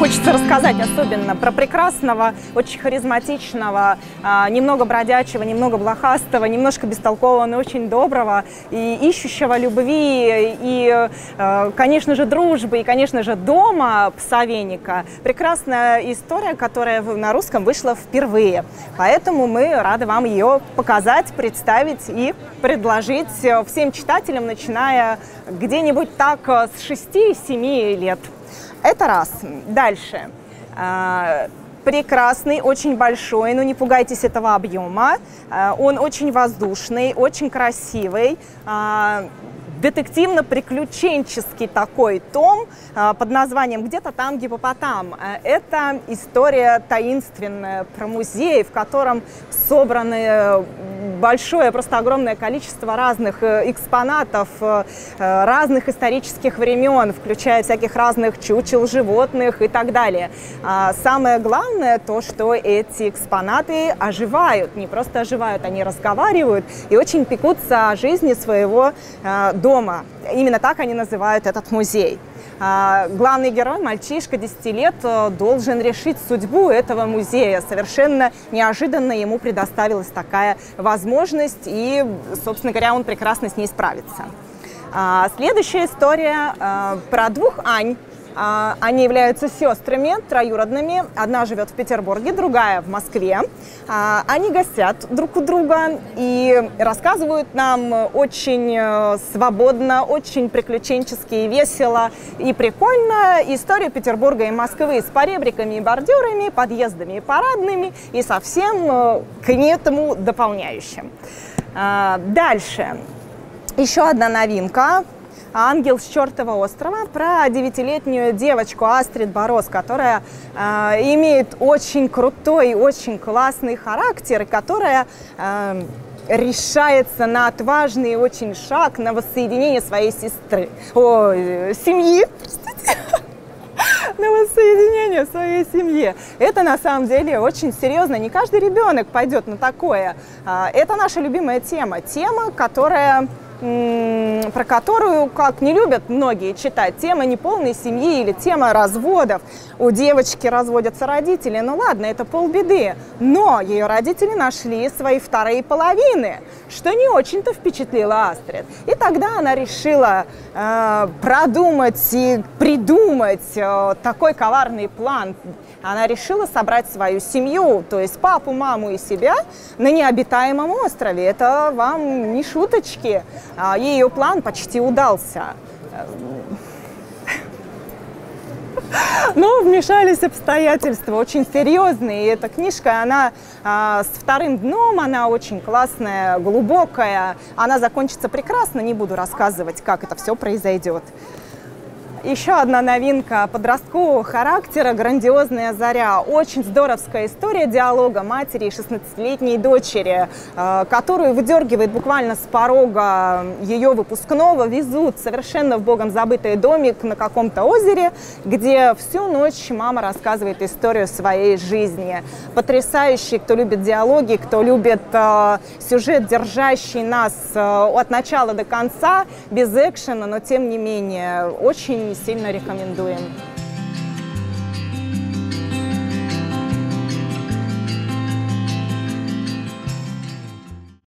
хочется рассказать особенно про прекрасного, очень харизматичного, а, немного бродячего, немного блохастого, немножко бестолкового, но очень доброго и ищущего любви и, а, конечно же, дружбы и, конечно же, дома пса Веника. Прекрасная история, которая на русском вышла впервые. Поэтому мы рады вам ее показать, представить и предложить всем читателям, начиная где-нибудь так с 6-7 лет. Это раз. Дальше. А, прекрасный, очень большой, но не пугайтесь этого объема. А, он очень воздушный, очень красивый. А, детективно-приключенческий такой том под названием «Где-то там гипопотам». Это история таинственная про музей, в котором собраны большое, просто огромное количество разных э, экспонатов э, э, разных исторических времен, включая всяких разных чучел животных и так далее. А самое главное то, что эти экспонаты оживают, не просто оживают, они разговаривают и очень пекутся о жизни своего дома дома. Именно так они называют этот музей. А, главный герой, мальчишка 10 лет, э, должен решить судьбу этого музея. Совершенно неожиданно ему предоставилась такая возможность, и, собственно говоря, он прекрасно с ней справится. А, следующая история э, про двух Ань, они являются сестрами троюродными. Одна живет в Петербурге, другая в Москве. А, они гостят друг у друга и рассказывают нам очень э, свободно, очень приключенчески весело и прикольно историю Петербурга и Москвы с поребриками и бордюрами, подъездами и парадными и совсем э, к этому дополняющим. А, дальше. Еще одна новинка «Ангел с чертова острова» про девятилетнюю девочку Астрид Борос, которая э, имеет очень крутой, очень классный характер, которая э, решается на отважный очень шаг на воссоединение своей сестры, о, семьи, на воссоединение своей семье. Это на самом деле очень серьезно. Не каждый ребенок пойдет на такое. А, это наша любимая тема. Тема, которая про которую, как не любят многие читать, тема неполной семьи или тема разводов. У девочки разводятся родители, ну ладно, это полбеды. Но ее родители нашли свои вторые половины, что не очень-то впечатлило Астрид. И тогда она решила э, продумать и придумать э, такой коварный план. Она решила собрать свою семью, то есть папу, маму и себя на необитаемом острове. Это вам не шуточки. А, ее план почти удался. Но вмешались обстоятельства очень серьезные. И эта книжка, она а, с вторым дном, она очень классная, глубокая. Она закончится прекрасно, не буду рассказывать, как это все произойдет. Еще одна новинка подросткового характера «Грандиозная заря». Очень здоровская история диалога матери и 16-летней дочери, э, которую выдергивает буквально с порога ее выпускного, везут совершенно в богом забытый домик на каком-то озере, где всю ночь мама рассказывает историю своей жизни. Потрясающий, кто любит диалоги, кто любит э, сюжет, держащий нас э, от начала до конца, без экшена, но тем не менее очень сильно рекомендуем.